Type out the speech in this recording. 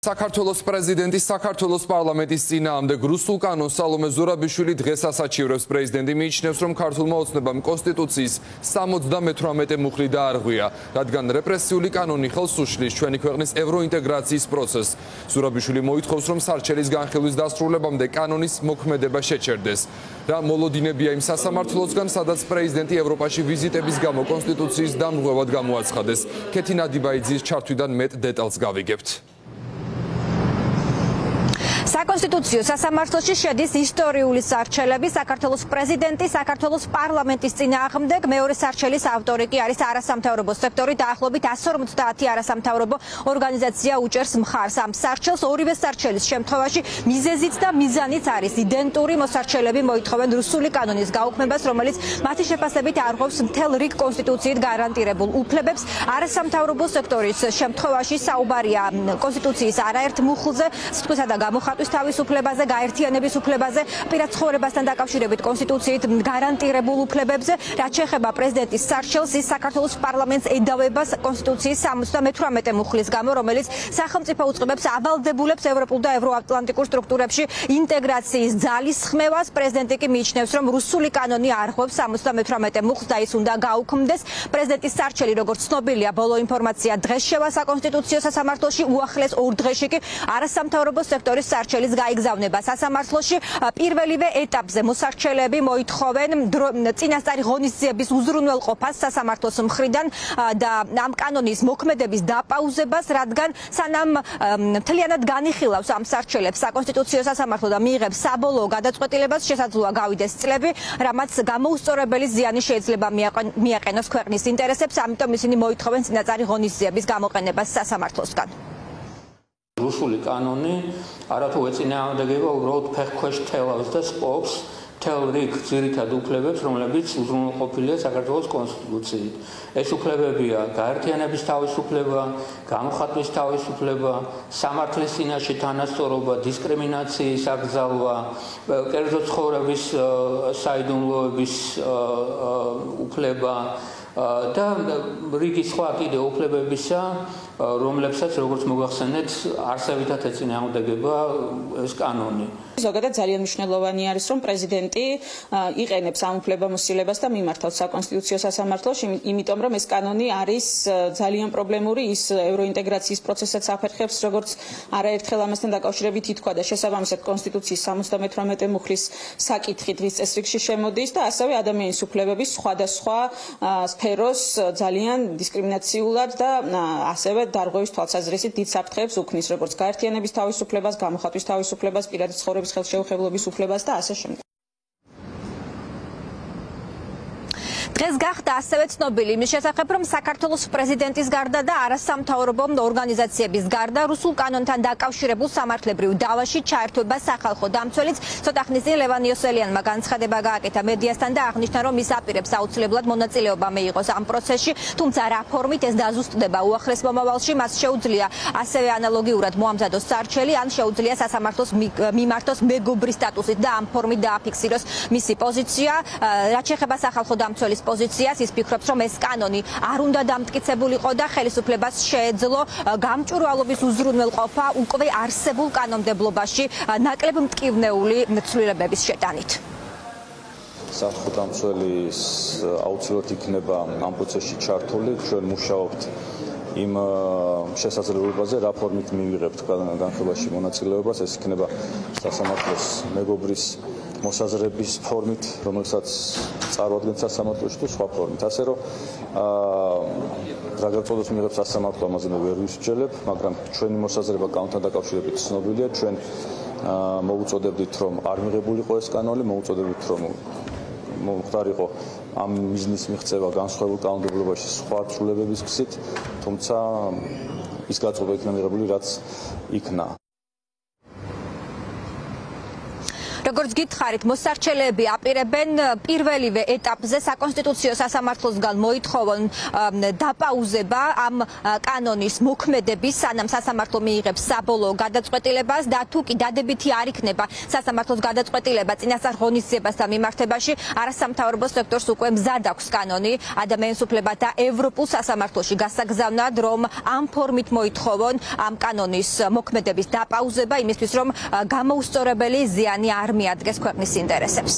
საქართველოს პრეზიდენტი საქართველოს პარლამენტის წინააღმდეგ რუსულ კანონს სალომე ზურაბიშვილი დღეს ასაჩივრებს. პრეზიდენტი მიიჩნევს რომ ქართულმა ოცნებამ კონსტიტუციის 78 მუხლი დაარღვია რადგან რეპრესიული კანონი ხელს უშლის ჩვენი ქვეყნის ევროინტეგრაციის პროცესს. ზურაბიშვილი მოითხოვს რომ სარჩელის განხილვის დასრულებამდე კანონის მოქმედება შეჩერდეს. რა მოლოდინებია იმ სასამართლოსგან სადაც პრეზიდენტი ევროპაში ვიზიტების გამო კონსტიტუციის დამღვევად გამოაცხადეს. ქეთინა დიბაიძის ჩართვიდან მეტ დეტალს გავიგებთ საკონსტიტუციო სასამართლოში შედის ისტორიული სარჩელები. საქართველოს პრეზიდენტი საქართველოს პარლამენტის წინააღმდეგ მეორე სარჩელის ავტორი კი არის არასამთავრობო სექტორი. დაახლოებით 150 არასამთავრობო ორგანიზაცია უჭერს მხარს. ამ სარჩელს ორივე სარჩელის შემთხვევაში მიზეზიც და მიზანიც არის. იდენტური მოსარჩელები მოითხოვენ რუსული კანონის გაუქმებას რომელიც მათი შეფასებით არღვევს მთელ რიგ კონსტიტუციით გარანტირებულ უფლებებს. არასამთავრობო სექტორის შემთხვევაში საუბარია. კონსტიტუციის არაერთ მუხლზე სიტყვისა და გამოხატვის ხალხის თავისუფლებაზე, გაერთიანების უფლებაზე, პირად ცხოვრებასთან დაკავშირებით კონსტიტუციით გარანტირებულ უფლებებზე, რაც შეეხება პრეზიდენტის სარჩელს, ის საქართველოს პარლამენტს ედავებას კონსტიტუციის 78 მუხლის გამო, რომელიც სახელმწიფო უწყებებს ავალდებულებს ევროპულ და ევროატლანტიკურ სტრუქტურებში ინტეგრაციის ძალის ხმევას. პრეზიდენტი კი მიიჩნევს, რომ რუსული კანონი არ ხვევს 78 მუხლს და ის უნდა გაუქმდეს. პრეზიდენტის სარჩელი, როგორც ცნობილია, ბოლო ინფორმაცია დღეს შევა საკონსტიტუციო სასამართლოში, უახლეს ორ დღეში კი არასამთავრობო სექტორის სარჩელი მოსარჩელის გაიგზავნება. სასამართლოში პირველივე ეტაპზე მოსარჩელები მოითხოვენ წინასწარი ღონისძიების უზრუნველყოფას სასამართლოს მხრიდან და ამ კანონის მოქმედების დაპაუზებას რადგან სანამ მთლიანად განიხილავს ამ სარჩელებს საკონსტიტუციო სასამართლო და მიიღებს საბოლოო გადაწყვეტილებას შესაძლოა გავიდეს წლები რამაც გამოუსწორებელი ზიანი შეიძლება მიაყენოს ქვეყნის ინტერესებს ამიტომ ისინი მოითხოვენ წინასწარი ღონისძიების გამოყენებას სასამართლოსგან რუსული კანონი არათუ ეწინააღმდეგება უბრალოდ ფეხქვეშ თელავს და სპობს თელ რიგ ძირითად უფლებებს, რომლებიც უზრუნველყოფილია საქართველოს კონსტიტუციით. ეს უფლებებია გაერთიანების თავისუფლება, გამოხატვის თავისუფლება, სამართლის წინაშე თანასწორობა, დისკრიმინაციის აკრძალვა, კერძო ცხოვრების საიდუმლოების უფლება და რიგი სხვა კიდე უფლებებისა რომლებსაც როგორც მოგახსენეთ არსებითად ეწინააღმდეგება ეს კანონი. ზოგადად ძალიან მნიშვნელოვანი არის რომ პრეზიდენტი იყენებს ამ უფლებამოსილებას და მიმართავს საკონსტიტუციო სასამართლოში, იმიტომ რომ ეს კანონი არის ძალიან პრობლემური ის ევროინტეგრაციის პროცესსაც აფერხებს, როგორც არაერთხელ ამასთან დაკავშირებით ითქვა და შესაბამისად კონსტიტუციის 78 მუხლის საკითხი დღის წესრიგში შემოდის და ასევე ადამიანის უფლებების სხვადასხვა სფეროს ძალიან დისკრიმინაციულად და ასევე დარღვევის თვალსაზრისით დიდ საფრთხეებს უქმნის როგორც გაერთიანების თავისუფლებას, გამოხატვის თავისუფლებას, პირადი ცხოვრების ხელშეუხებლობის უფლებას და ასე შემდეგ. დღეს გახდა ასევე ცნობილი იმის შესახებ, რომ საქართველოს პრეზიდენტის გარდა და არასამთავრობო ორგანიზაციების გარდა რუსულ კანონთან დაკავშირებულ სამართლებრივ დავაში ჩაერთვება სახალხო დამცველიც. ცოტა ხნის წინ ლევან იოსელიანმა განცხადება გააკეთა მედიასთან და აღნიშნა, რომ ის აპირებს აუცილებლად მონაწილეობა მეიღოს ამ პროცესში, თუმცა რა ფორმით ეს დაზუსტდება უახლეს მომავალში, მას შეუძლია ასევე ანალოგიურად მოამზადოს სარჩელი, ან შეუძლია სასამართლოს მიმართოს მეგობრის სტატუსით და ამ ფორმით დააფიქსიროს მისი პოზიცია. რაც შეეხება სახალხო დამცველის პოზიციას ის ფიქრობს რომ ეს კანონი არ უნდა დამტკიცებულიყო და ხელისუფლებას შეეძლო გამჭვირვალობის უზრუნველყოფა უკვე არსებულ კანონმდებლობაში ნაკლებ მტკივნეული ცვლილებების შეტანით. საფრთხემლის აუცილებლად იქნება ამ პროცესში ჩართული. ჩვენ მუშაობთ იმ შესაძლებლობაზე რა ფორმით მივიღებთ განხილვაში მონაწილეობას. ეს იქნება სასამართლოს მეგობრის მოსაზრების ფორმით, რომელსაც წარმოადგენს სასამართლოში თუ სხვა ფორმით. ასე რომ აა რა გაწოდოს მიიღებს სასამართლო ამაზე მე ვერ ვისჯელებ, მაგრამ ჩვენი მოსაზრება კანონთან დაკავშირებით ცნობილია. ჩვენ აა მოუწოდებდით, რომ არ მიღებულიყო ეს კანონი, მოუწოდებდით, რომ მომხდარიყო ამ ბიზნეს მიღწევა განსხვავებულ კანონმდებლობაში სხვა ცვლილებების გზით, თუმცა ის გაწოდება იქნა მიღებული, რაც იქნა. როგორც გითხარით, მოსარჩელეები აპირებენ პირველივე ეტაპზე საკონსტიტუციო სასამართლოსგან მოითხოვონ დაპაუზება ამ კანონის მოქმედების, სანამ სასამართლო მიიღებს საბოლოო გადაწყვეტილებას და თუ კი დადებითი არ იქნება სასამართლოს გადაწყვეტილება წინასწარ ღონისძიებასთან მიმართებაში, არასამთავრობო სექტორს უკვე მზად აქვს კანონი. ადამიანის უფლებათა ევროპულ სასამართლოში გასაგზავნად, რომ ამ ფორმით მოითხოვონ ამ კანონის მოქმედების დაპაუზება იმისთვის, რომ გამოუსწორებელი ზიანი არ მიადგეს ქვეყნის ინტერესებს.